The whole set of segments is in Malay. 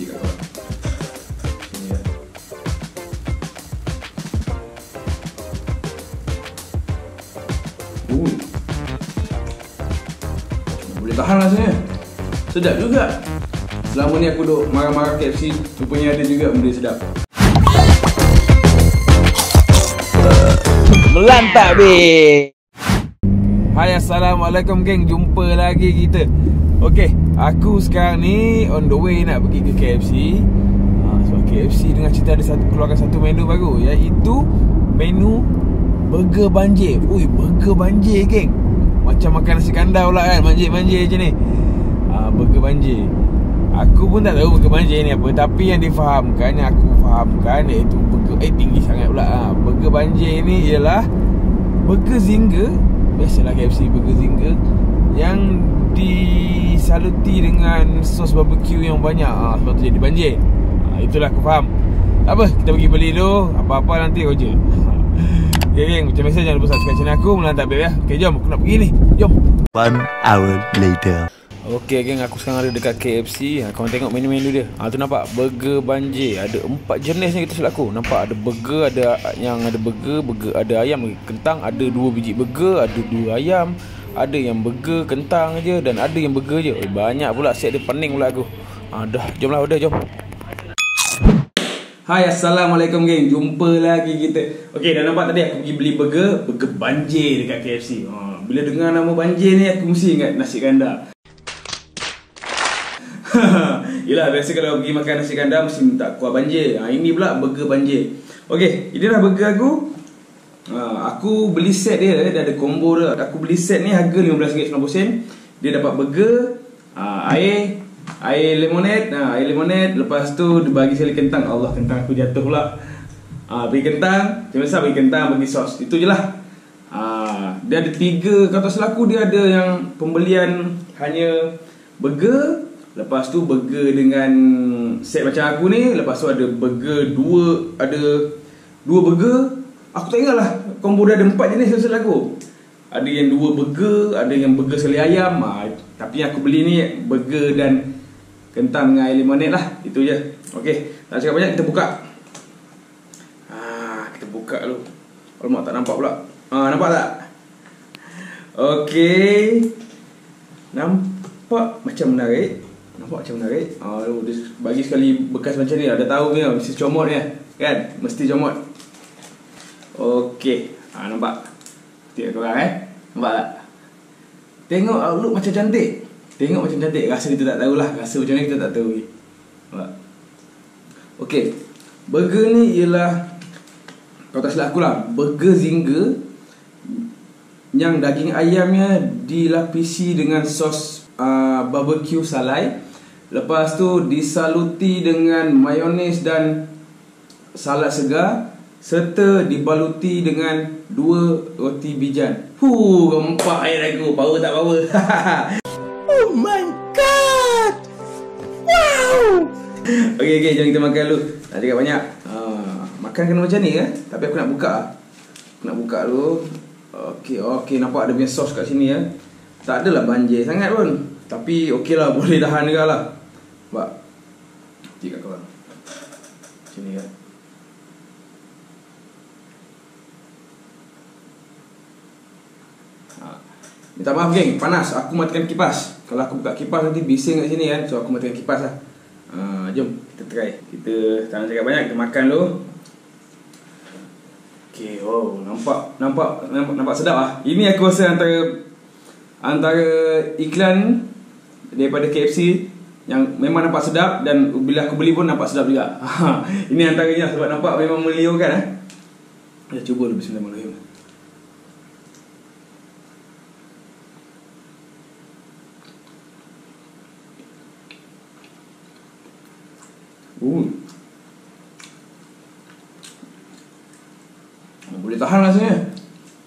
Sini ya. Uh. Boleh tahan rasanya. Sedap juga. Selama ni aku duk marah-marah KFC, rupanya ada juga benda sedap. Melantak be. Hai Assalamualaikum geng. Jumpa lagi kita. Okay Aku sekarang ni On the way nak pergi ke KFC ha, Sebab KFC dengan cerita ada satu, Keluarkan satu menu baru Iaitu Menu Burger banjir. Ui burger banjir geng. Macam makan nasi kandar pula kan Banjir-banjir macam ni. Ha, Burger banjir. Aku pun tak tahu burger banjir ni apa Tapi yang difahamkan Yang aku fahamkan Iaitu burger Eh tinggi sangat pula. Ha. Burger banjir ni ialah Burger Zinger Biasalah KFC Burger Zinger Yang disaluti dengan sos barbecue yang banyak. Ha, Sebab tu jadi banjir. Ha, Itulah aku faham. Tak apa Kita pergi beli dulu. Apa-apa nanti kau je Okay geng Macam biasa jangan lupa subscribe channel aku. Melantak Beb ya. Okay jom Aku nak pergi ni. Jom. One hour later. Okey geng aku sekarang ada dekat KFC ha, Kau tengok menu-menu dia. Ha, Tu nampak burger banjir. Ada empat jenis ni kita silap aku. Nampak ada burger Ada yang ada burger Burger ada ayam kentang. Ada dua biji burger Ada dua ayam. Ada yang burger kentang je Dan ada yang burger je eh, Banyak pula set dia pening pula aku. Ha, Dah. Jom lah order jom. Hai Assalamualaikum geng. Jumpa lagi kita. Okay dah nampak tadi aku pergi beli burger Burger banjir dekat KFC ha, Bila dengar nama banjir ni aku mesti ingat nasi kandar Yelah biasa kalau pergi makan nasi kandar Mesti minta kuah banjir. Ha, Ini pula burger banjir. Okay inilah burger aku. Ha, Aku beli set dia. Dia ada combo dia. Aku beli set ni harga RM15.90 Dia dapat burger ha, Air Air lemonade. Ha, Air lemonade. Lepas tu dia bagi sekali kentang. Allah kentang aku jatuh pula. Ha, Bagi kentang. Macam biasa bagi kentang Bagi sos. Itu je lah. Ha, Dia ada tiga. Kata selaku dia ada yang Pembelian Hanya Burger Lepas tu burger dengan Set macam aku ni Lepas tu ada burger Dua Ada Dua burger. Aku tak ingat lah Combo dia ada empat jenis Kata aku. Ada yang dua burger Ada yang burger sekali ayam. Ha, Tapi yang aku beli ni Burger dan Kentang dengan air lemonade lah. Itu je. Okay Tak cakap banyak Kita buka. Ha, Kita buka dulu. Alamak tak nampak pula. Ha, Nampak tak? Okay Nampak macam menarik Nampak macam menarik ha, Dia bagi sekali bekas macam ni Dah tahu ni Mesti comot ni Kan? Mesti comot. Okay ha, Nampak? Tengok korang eh? Nampak tak? Tengok outlook macam cantik. Tengok macam cantik. Rasa kita tak tahulah. Rasa macam ni kita tak tahu Nampak? Okay Burger ni ialah Kau tak silap aku lah Burger Zinger Yang daging ayamnya Dilapisi dengan sos uh, Barbecue salai Lepas tu disaluti dengan mayonis dan salad segar serta dibaluti dengan dua roti bijan. Huh, gempak air aku. Power tak power? oh my god. Wow. Okey okey, jom kita makan dulu. Nak cakap banyak. Ha, makan kena macam ni ke? Tapi aku nak buka. Aku nak buka dulu. Okey, okey nampak ada punya sos kat sini ya. Tak adalah banjir sangat pun. Tapi okey lah, boleh tahan juga lah. Nampak? Tiga kawan. Sini ya. Ha. Minta maaf geng, panas. Aku matikan kipas. Kalau aku buka kipas nanti bising kat sini kan. So aku matikan kipas lah. Ha, jom kita try. Kita tak nak cakap banyak, kita makan dulu. Okay, oh nampak nampak nampak, nampak sedap ah. Ini aku rasa antara antara iklan daripada KFC yang memang nampak sedap dan bila aku beli pun nampak sedap juga. Ini antaranya sebab nampak memang meliurkan eh. Ya cuba dulu bismillahirrahmanirrahim. Uh. Boleh tahan rasanya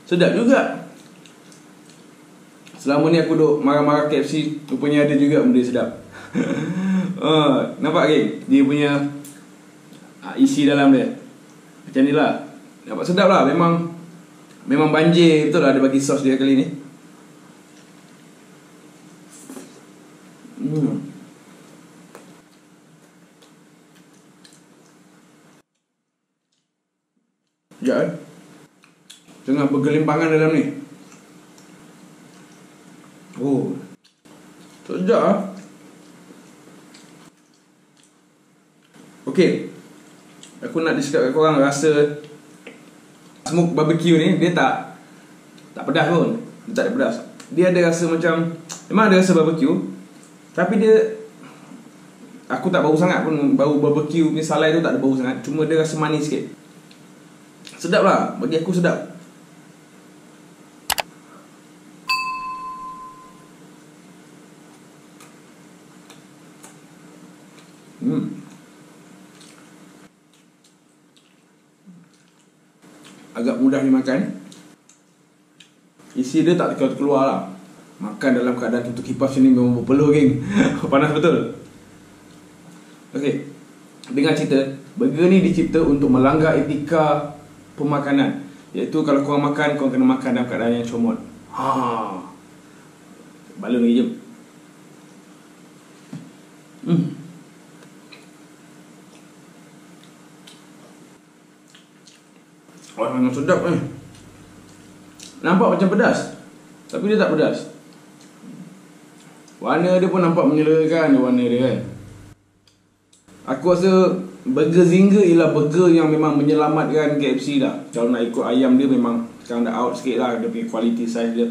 Sedap juga Selama ni aku duk marah-marah KFC Rupanya ada juga benda sedap uh, nampak ke dia punya uh, isi dalam dia macam ni lah nampak sedap lah memang memang banjir betul lah dia bagi sos dia kali ni hmm. Sekejap eh. Tengah bergelimpangan dalam ni. Oh. Sedap ah. Okay Aku nak discard kat korang rasa Smoke barbecue ni Dia tak Tak pedas pun. Dia tak ada pedas. Dia ada rasa macam Memang ada rasa barbecue Tapi dia Aku tak bau sangat pun Bau barbecue ni salai tu tak ada bau sangat. Cuma dia rasa manis sikit. Sedap lah. Bagi aku sedap Hmm agak mudah dimakan Isi dia tak keluar-keluar lah Makan dalam keadaan tutup kipas ni memang berpeluh geng. Panas betul? Okay Dengan cerita. Burger ni dicipta untuk melanggar etika pemakanan. Iaitu kalau korang makan, korang kena makan dalam keadaan yang comot. Ha. Balon lagi jom. Hmm Wah, sedap eh. Nampak macam pedas. Tapi dia tak pedas. Warna dia pun nampak menyelerakan warna dia kan. Aku rasa burger Zinger ialah burger yang memang menyelamatkan KFC dah. Kalau nak ikut ayam dia memang sekarang dah out sikit lah dia punya quality size dia.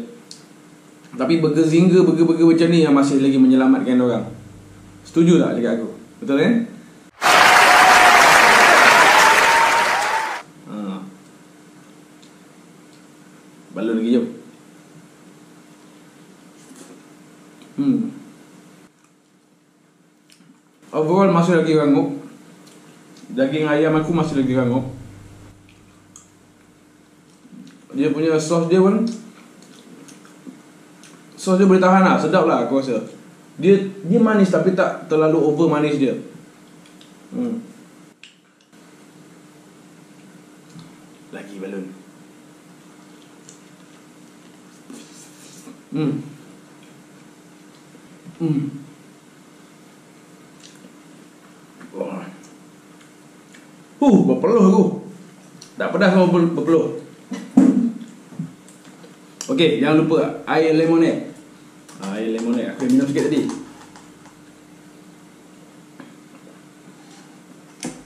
Tapi burger Zinger, burger-burger macam ni yang masih lagi menyelamatkan orang. Setuju tak cakap aku? Betul kan? Eh? Balon lagi jom. Hmm. Overall masih lagi rangup. Daging ayam aku masih lagi rangup. Dia punya sos dia pun Sos dia boleh tahan lah Sedap lah aku rasa. Dia dia manis tapi tak terlalu over manis dia. Hmm. Lagi balon Hmm. Hmm. Wah. Huh, berpeluh aku. Tak pedas sama berpeluh. Okey, jangan lupa air lemonade. Air lemonade aku minum sikit tadi.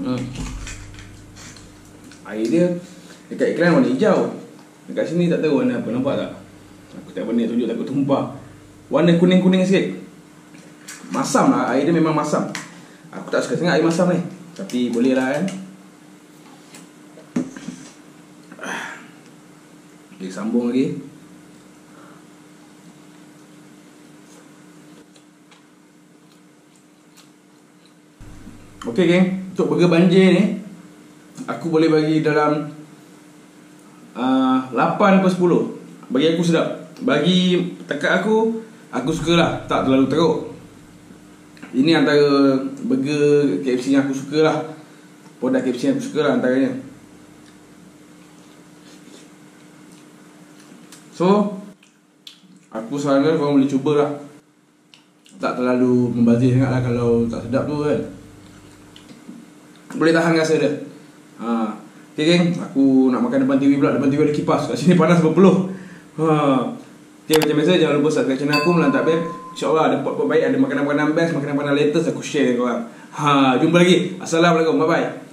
Hmm. Air dia dekat iklan warna hijau. Dekat sini tak tahu warna apa, nampak tak? Aku tak benda tunjuk takut tumpah. Warna kuning-kuning sikit. Masam lah, air dia memang masam. Aku tak suka sangat air masam ni. Tapi boleh lah kan Okay, sambung lagi. Okay geng, untuk burger banjir ni Aku boleh bagi dalam uh, 8 per 10 Bagi aku sedap bagi tekak aku Aku sukalah Tak terlalu teruk. Ini antara Burger KFC yang aku suka lah Produk KFC yang aku suka lah antaranya. So Aku sarankan korang boleh cuba lah Tak terlalu membazir sangat lah Kalau tak sedap tu kan. Boleh tahan rasa dia. Ha. Okay geng. Aku nak makan depan TV pula. Depan TV ada kipas. Kat sini panas berpeluh. Ha. Okay, macam biasa jangan lupa subscribe channel aku Melantak Beb InsyaAllah ada pot-pot baik Ada makanan-makanan best Makanan-makanan latest Aku share dengan korang. Ha, Jumpa lagi. Assalamualaikum. Bye-bye